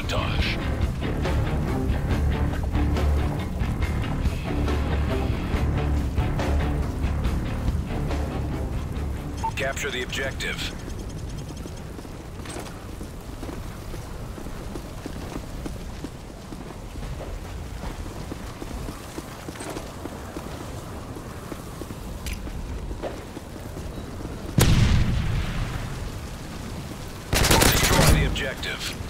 sabotage. Capture the objective. Objective.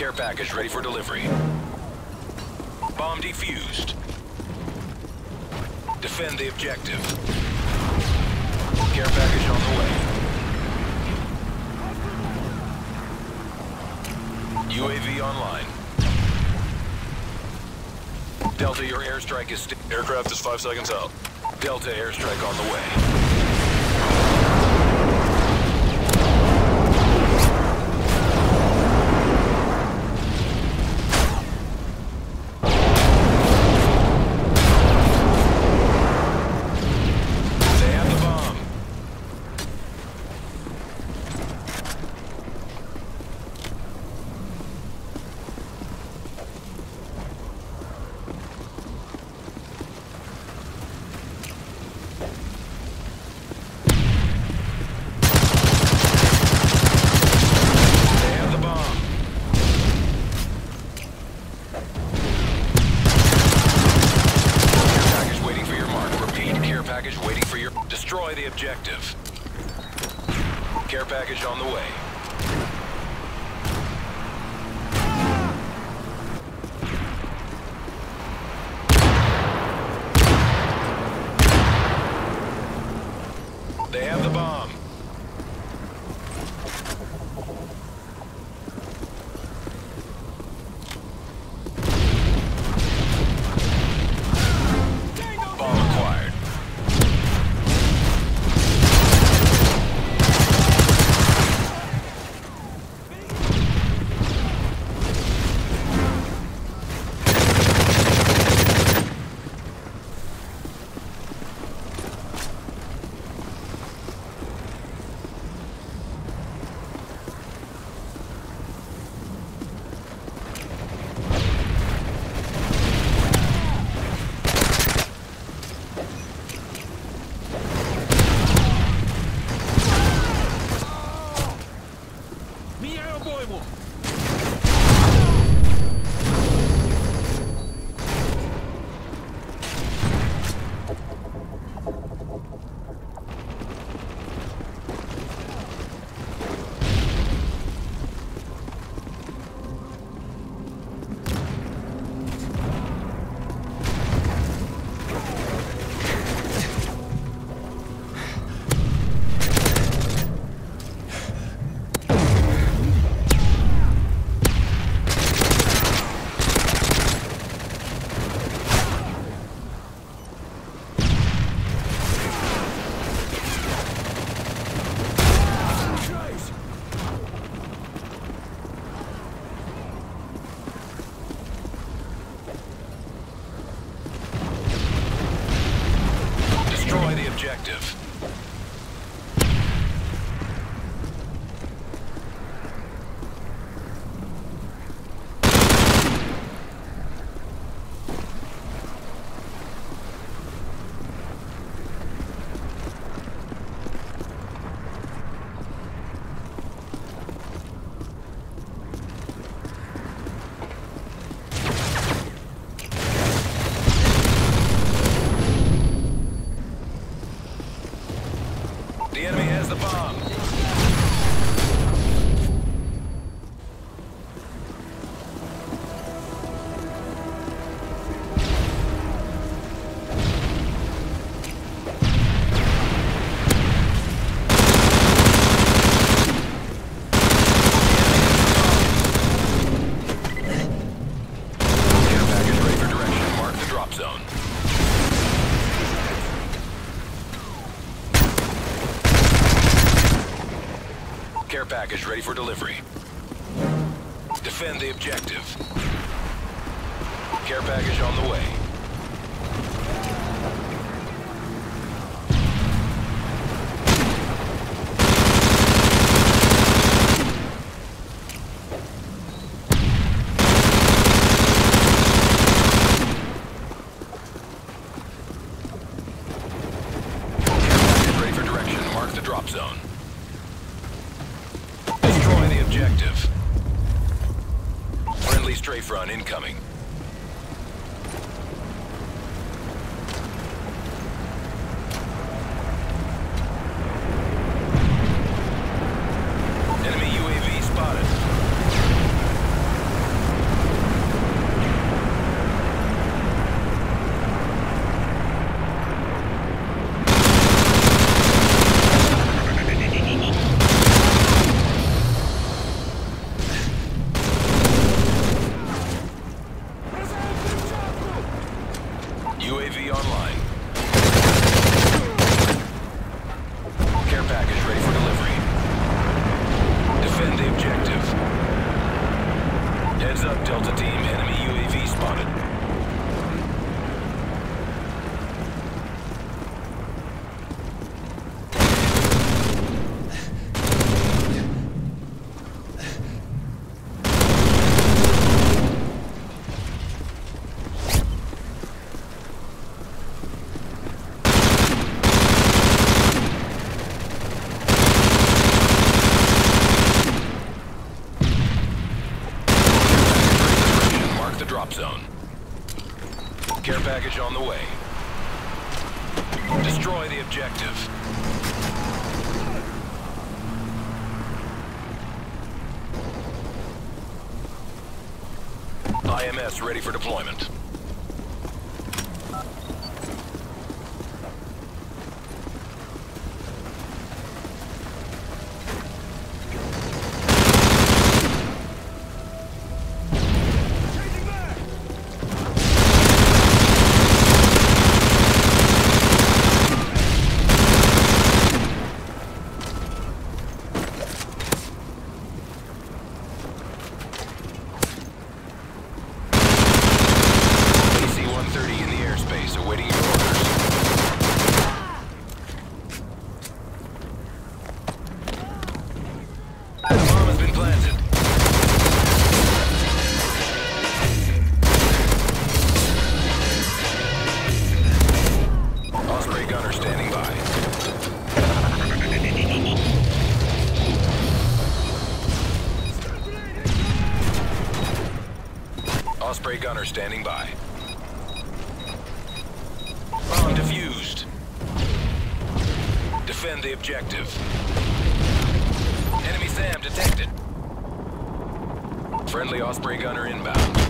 Care package ready for delivery. Bomb defused. Defend the objective. Care package on the way. UAV online. Delta, your airstrike is... Aircraft is five seconds out. Delta airstrike on the way. For your... Destroy the objective. Care package on the way. They have the bomb. Bomb objective. Package ready for delivery. Defend the objective. Care package on the way. Package ready for direction. Mark the drop zone. Destroy the objective. Friendly strafe run incoming. Enemy UAV spotted. UAV online. Care package ready for delivery. Defend the objective. Heads up, Delta Team. Enemy UAV spotted. Mark the drop zone. Care package on the way. Destroy the objective. IMS ready for deployment. Osprey gunner standing by. Bomb defused. Defend the objective. Enemy SAM detected. Friendly Osprey gunner inbound.